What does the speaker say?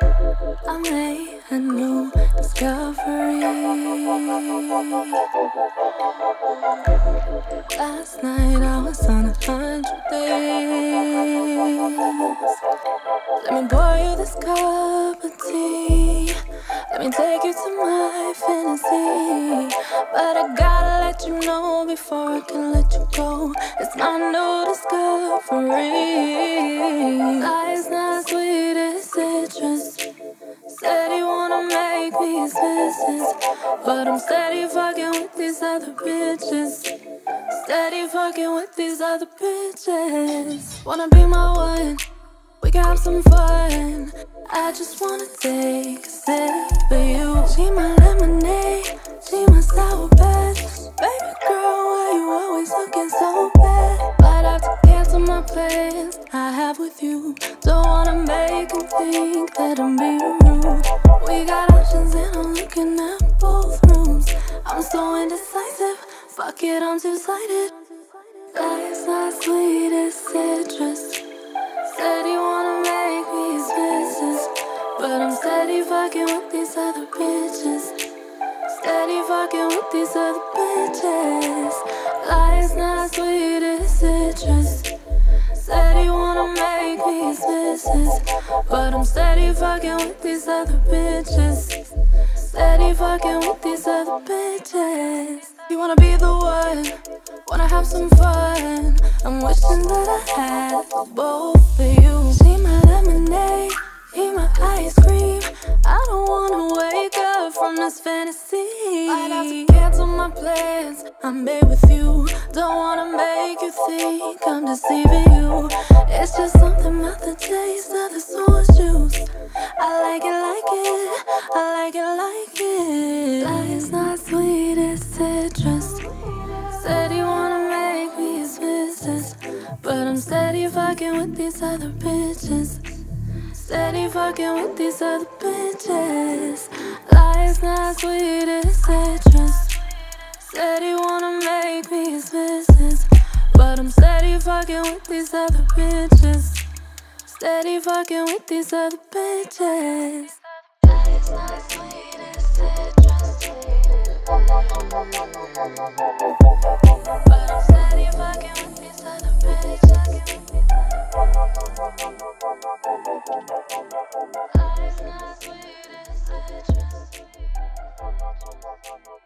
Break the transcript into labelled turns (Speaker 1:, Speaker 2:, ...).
Speaker 1: I made a new discovery. Last night I was on a hundred days. Let me pour you this cup of tea. Let me take you to my fantasy. But I gotta let you know before I can let you go. It's my new discovery. Life's not sweet his business. But I'm steady fucking with these other bitches. Steady fucking with these other bitches. Wanna be my one? We can have some fun. I just wanna take a sip of you. Plans I have with you. Don't wanna make him think that I'm being rude. We got options and I'm looking at both rooms. I'm so indecisive. Fuck it, I'm two-sided. Life's not sweet as citrus. Said he wanna make me his business. But I'm steady fucking with these other bitches. Steady fucking with these other bitches. Life's not sweet as citrus. But I'm steady fucking with these other bitches. Steady fucking with these other bitches. You wanna be the one, wanna have some fun. I'm wishing that I had both of you. Fantasy. I'd have to cancel my plans I made with you. Don't wanna make you think I'm deceiving you. It's just something about the taste of the source juice. I like it, like it. I like it, like it. Life's not sweet as citrus. Said he wanna make me his mistress, But I'm steady fucking with these other bitches. Steady fucking with these other bitches it's not sweet, it's citrus. Said he wanna make me his missus. But I'm steady fucking with these other bitches. Steady fucking with these other bitches. Not sweet, citrus But I'm steady fucking with these other bitches. not sweet, as citrus Thank you.